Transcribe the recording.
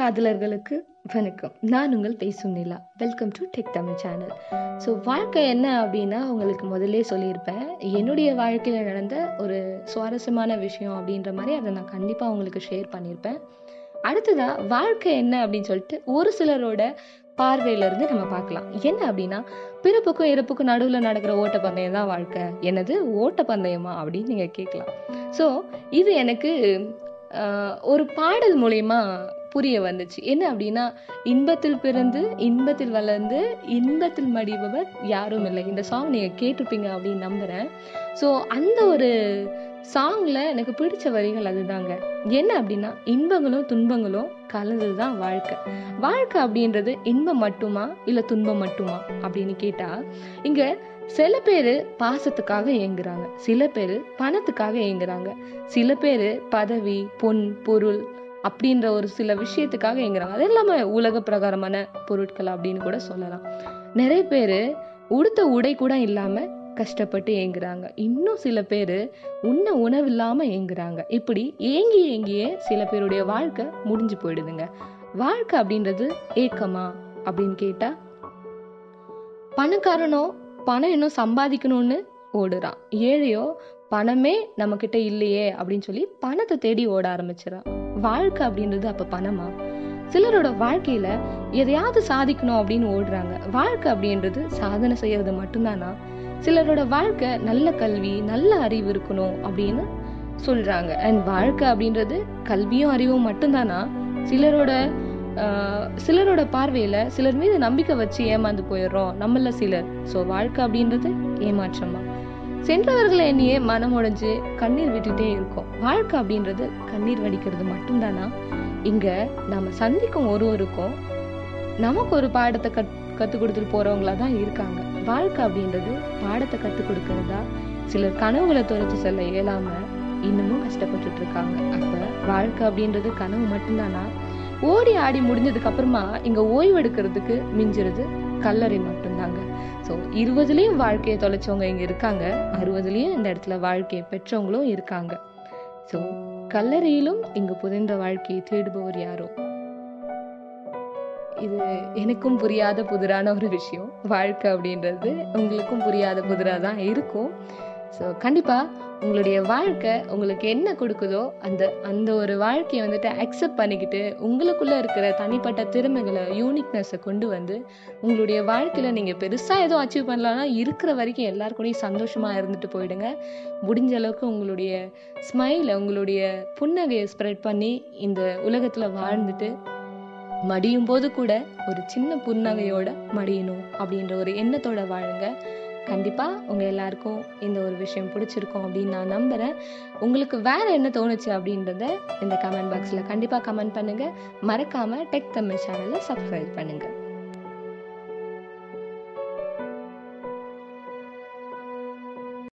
காதலர்களுக்கு வணக்கம். நான் உங்கள் பேசும் Nila welcome to tech Tamil channel so வாழ்க்கை என்ன அப்படின்னா உங்களுக்கு முதல்ல சொல்லியிருப்பேன். என்னுடைய வாழ்க்கையில் நடந்த ஒரு சுவாரஸ்யமான விஷயம் அப்படின்ற மாதிரி அதை நான் கண்டிப்பாக உங்களுக்கு ஷேர் பண்ணியிருப்பேன். அடுத்ததாக வாழ்க்கை என்ன அப்படின்னு சொல்லிட்டு ஒரு சிலரோட பார்வையிலேருந்து நம்ம பார்க்கலாம். என்ன அப்படின்னா பிறப்புக்கும் இறப்புக்கும் நடுவில் நடக்கிற ஓட்டப்பந்தயம் தான் வாழ்க்கை. என்னது? ஓட்டப்பந்தயமா அப்படின்னு நீங்கள் கேட்கலாம். ஸோ இது எனக்கு ஒரு பாடல் மூலயமா புரிய வந்துச்சு. என்ன அப்படின்னா இன்பத்தில் பிறந்து இன்பத்தில் வளர்ந்து இன்பத்தில் மடிபவர் யாரும் இல்லை. இந்த சாங் நீங்கள் கேட்டிருப்பீங்க அப்படின்னு நம்புகிறேன் ஸோ அந்த ஒரு சாங்கில் எனக்கு பிடிச்ச வரிகள் அதுதாங்க. என்ன அப்படின்னா இன்பங்களும் துன்பங்களும் கலந்தது தான் வாழ்க்கை. வாழ்க்கை அப்படின்றது இன்பம் மட்டுமா இல்லை துன்பம் மட்டுமா அப்படின்னு கேட்டால் இங்கே சில பேர் பாசத்துக்காக ஏங்குறாங்க. சில பேர் பணத்துக்காக ஏங்குறாங்க. சில பேர் பதவி பொன் பொருள் அப்படின்ற ஒரு சில விஷயத்துக்காக ஏங்குறாங்க. அது இல்லாமல் உலக பிரகாரமான பொருட்கள் அப்படின்னு கூட சொல்லலாம். நிறைய பேர் உடுத்த உடை கூட இல்லாமல் கஷ்டப்பட்டு ஏங்குறாங்க. இன்னும் சில பேர் உண்ண உணவு இல்லாமல் ஏங்குறாங்க. இப்படி ஏங்கி ஏங்கியே சில பேருடைய வாழ்க்கை முடிஞ்சு போயிடுதுங்க. வாழ்க்கை அப்படின்றது ஏக்கமா அப்படின்னு கேட்டால் பணக்காரனோ பணம் இன்னும் சம்பாதிக்கணும்னு ஓடுறான். ஏழையோ பணமே நம்மக்கிட்ட இல்லையே அப்படின்னு சொல்லி பணத்தை தேடி ஓட ஆரம்பிச்சிடறான். வாழ்க்கை அப்படின்றது அப்போ பணமா? சிலரோட வாழ்க்கையில எதையாவது சாதிக்கணும் அப்படின்னு ஓடுறாங்க. வாழ்க்கை அப்படின்றது சாதனை செய்யறது மட்டும்தானா? சிலரோட வாழ்க்கை நல்ல கல்வி நல்ல அறிவு இருக்கணும் அப்படின்னு சொல்றாங்க. அண்ட் வாழ்க்கை அப்படின்றது கல்வியும் அறிவும் மட்டும்தானா? சிலரோட சிலரோட பார்வையில சிலர் மீது நம்பிக்கை வச்சு ஏமாந்து போயிடுறோம். நம்மள சிலர். ஸோ வாழ்க்கை அப்படின்றது ஏமாற்றமா? சென்றவர்களை எண்ணியே மனம் உடைஞ்சு கண்ணீர் விட்டுட்டே இருக்கும். வாழ்க்கை அப்படின்றது கண்ணீர் வடிக்கிறது மட்டும்தானா? இங்க நம்ம சந்திக்கும் ஒருவருக்கும் நமக்கு ஒரு பாடத்தை கத் கற்றுக் கொடுத்துட்டு போறவங்களா தான் இருக்காங்க. வாழ்க்கை அப்படின்றது பாடத்தை கற்றுக் கொடுக்கறதா? சிலர் கனவுகளை துறைச்சு செல்ல இயலாம இன்னமும் கஷ்டப்பட்டுட்டு இருக்காங்க. அப்ப வாழ்க்கை அப்படின்றது கனவு மட்டும்தானா? ஓடி ஆடி முடிஞ்சதுக்கு அப்புறமா இங்க ஓய்வு எடுக்கிறதுக்கு கல்லறை மட்டும்தாங்க. ஸோ இருபதுலேயும் வாழ்க்கையை தொலைச்சவங்க இங்க இருக்காங்க. அறுபதுலேயும் இந்த இடத்துல வாழ்க்கையை பெற்றவங்களும் இருக்காங்க. ஸோ கல்லறையிலும் இங்கு புதைந்த வாழ்க்கையை தேடுபவர் யாரோ? இது எனக்கும் புரியாத புதிரான ஒரு விஷயம். வாழ்க்கை அப்படின்றது உங்களுக்கும் புரியாத புதிராக தான் இருக்கும். ஸோ கண்டிப்பாக உங்களுடைய வாழ்க்கை உங்களுக்கு என்ன கொடுக்குதோ அந்த அந்த ஒரு வாழ்க்கையை வந்துட்டு அக்செப்ட் பண்ணிக்கிட்டு உங்களுக்குள்ளே இருக்கிற தனிப்பட்ட திறமைகளை யூனிக்னஸை கொண்டு வந்து உங்களுடைய வாழ்க்கையில் நீங்கள் பெருசாக எதுவும் அச்சீவ் பண்ணலாம்னா இருக்கிற வரைக்கும் எல்லாருக்கூடையும் சந்தோஷமாக இருந்துட்டு போயிடுங்க. முடிஞ்ச அளவுக்கு உங்களுடைய ஸ்மைலை உங்களுடைய புன்னகையை ஸ்ப்ரெட் பண்ணி இந்த உலகத்தில் வாழ்ந்துட்டு மடியும் போது கூட ஒரு சின்ன புன்னகையோட மடியணும் அப்படின்ற ஒரு எண்ணத்தோட வாழுங்க. கண்டிப்பாக உங்கள் எல்லாருக்கும் இந்த ஒரு விஷயம் பிடிச்சிருக்கும் அப்படின்னு நான் நம்புகிறேன் உங்களுக்கு வேறு என்ன தோணுச்சு அப்படின்றத இந்த கமெண்ட் பாக்ஸில் கண்டிப்பாக கமெண்ட் பண்ணுங்கள் மறக்காமல் டெக் தமிழ் சேனலை சப்ஸ்கிரைப் பண்ணுங்கள்